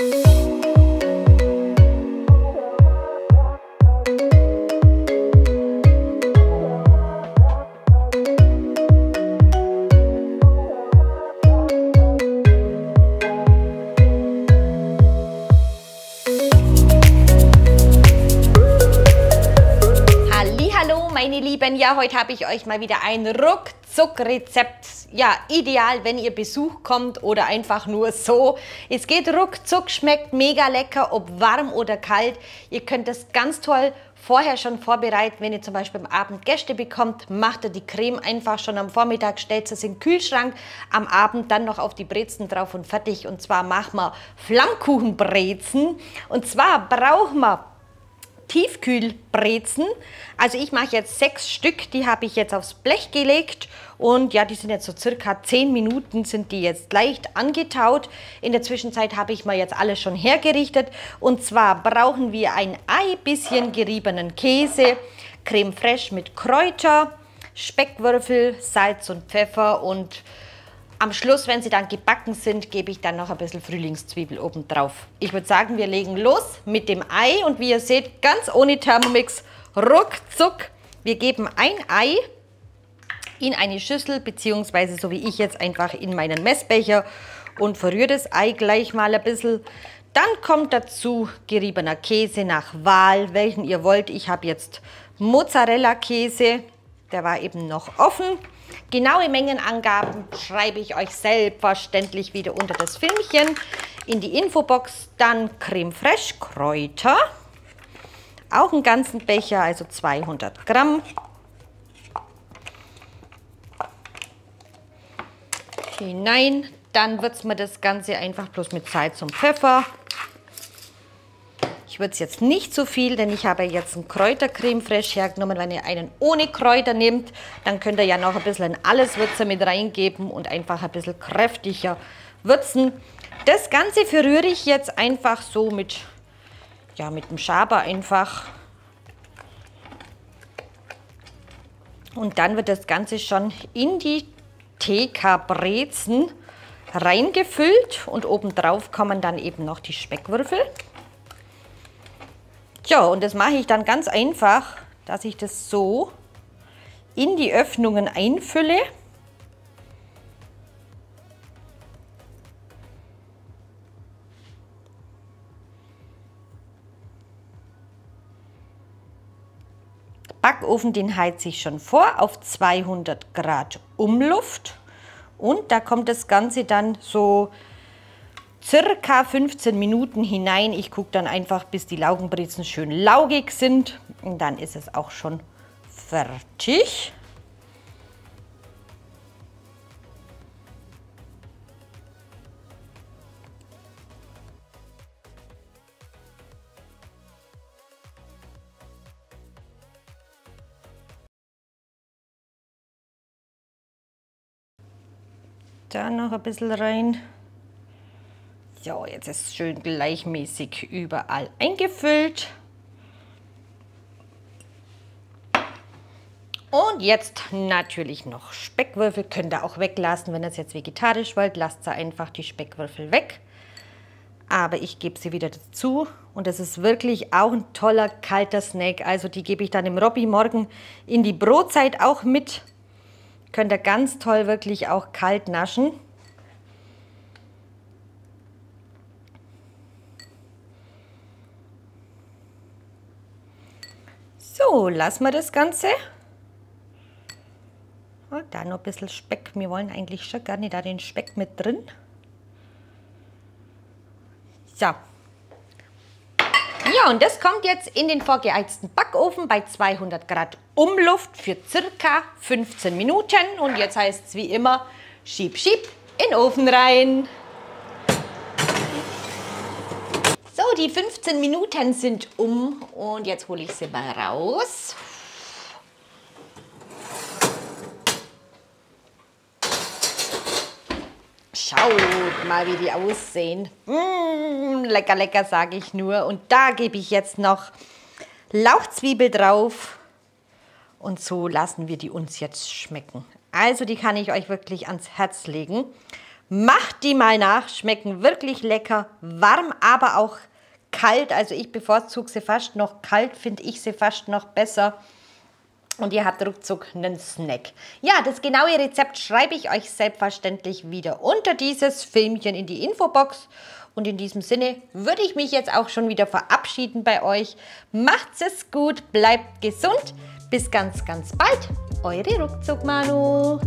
Thank you. Lieben, ja, heute habe ich euch mal wieder ein Ruckzuck-Rezept. Ja, ideal, wenn ihr Besuch kommt oder einfach nur so. Es geht ruckzuck, schmeckt mega lecker, ob warm oder kalt. Ihr könnt das ganz toll vorher schon vorbereiten. Wenn ihr zum Beispiel am Abend Gäste bekommt, macht ihr die Creme einfach schon am Vormittag, stellt es in den Kühlschrank, am Abend dann noch auf die Brezen drauf und fertig. Und zwar machen wir Flammkuchenbrezen. Und zwar brauchen wir Tiefkühlbrezen. Also ich mache jetzt sechs Stück, die habe ich jetzt aufs Blech gelegt und ja, die sind jetzt so circa zehn Minuten sind die jetzt leicht angetaut. In der Zwischenzeit habe ich mal jetzt alles schon hergerichtet und zwar brauchen wir ein Ei, bisschen geriebenen Käse, Creme fraiche mit Kräuter, Speckwürfel, Salz und Pfeffer und am Schluss, wenn sie dann gebacken sind, gebe ich dann noch ein bisschen Frühlingszwiebel oben drauf. Ich würde sagen, wir legen los mit dem Ei und wie ihr seht, ganz ohne Thermomix, ruckzuck. Wir geben ein Ei in eine Schüssel, beziehungsweise so wie ich jetzt einfach in meinen Messbecher und verrühre das Ei gleich mal ein bisschen. Dann kommt dazu geriebener Käse nach Wahl, welchen ihr wollt. Ich habe jetzt Mozzarella-Käse, der war eben noch offen. Genaue Mengenangaben schreibe ich euch selbstverständlich wieder unter das Filmchen in die Infobox. Dann Creme Fraiche, Kräuter, auch einen ganzen Becher, also 200 Gramm. Hinein, dann würzt man das Ganze einfach bloß mit Salz und Pfeffer. Ich würde es jetzt nicht so viel, denn ich habe jetzt einen Kräutercreme frisch hergenommen. Wenn ihr einen ohne Kräuter nehmt, dann könnt ihr ja noch ein bisschen alles Würzer mit reingeben und einfach ein bisschen kräftiger würzen. Das Ganze verrühre ich jetzt einfach so mit, ja, mit dem Schaber einfach. Und dann wird das Ganze schon in die TK-Brezen reingefüllt und obendrauf kommen dann eben noch die Speckwürfel. Ja, und das mache ich dann ganz einfach, dass ich das so in die Öffnungen einfülle. Backofen, den heize ich schon vor auf 200 Grad Umluft. Und da kommt das Ganze dann so circa 15 Minuten hinein. Ich gucke dann einfach, bis die Laugenbrezen schön laugig sind. Und dann ist es auch schon fertig. Da noch ein bisschen rein. So, jetzt ist es schön gleichmäßig überall eingefüllt. Und jetzt natürlich noch Speckwürfel. Könnt ihr auch weglassen, wenn ihr es jetzt vegetarisch wollt. Lasst ihr einfach die Speckwürfel weg. Aber ich gebe sie wieder dazu. Und das ist wirklich auch ein toller kalter Snack. Also die gebe ich dann im Robby morgen in die Brotzeit auch mit. Könnt ihr ganz toll wirklich auch kalt naschen. So, lassen wir das Ganze. Oh, da noch ein bisschen Speck. Wir wollen eigentlich schon gar nicht da den Speck mit drin. So. Ja, und das kommt jetzt in den vorgeheizten Backofen bei 200 Grad Umluft für circa 15 Minuten. Und jetzt heißt es wie immer, schieb, schieb in den Ofen rein. Die 15 Minuten sind um und jetzt hole ich sie mal raus. Schaut mal, wie die aussehen. Mmh, lecker, lecker, sage ich nur. Und da gebe ich jetzt noch Lauchzwiebel drauf. Und so lassen wir die uns jetzt schmecken. Also die kann ich euch wirklich ans Herz legen. Macht die mal nach, schmecken wirklich lecker, warm, aber auch kalt. Also ich bevorzuge sie fast noch kalt, finde ich sie fast noch besser. Und ihr habt ruckzuck einen Snack. Ja, das genaue Rezept schreibe ich euch selbstverständlich wieder unter dieses Filmchen in die Infobox. Und in diesem Sinne würde ich mich jetzt auch schon wieder verabschieden bei euch. Macht's es gut, bleibt gesund. Bis ganz, ganz bald. Eure Ruckzuck Manu.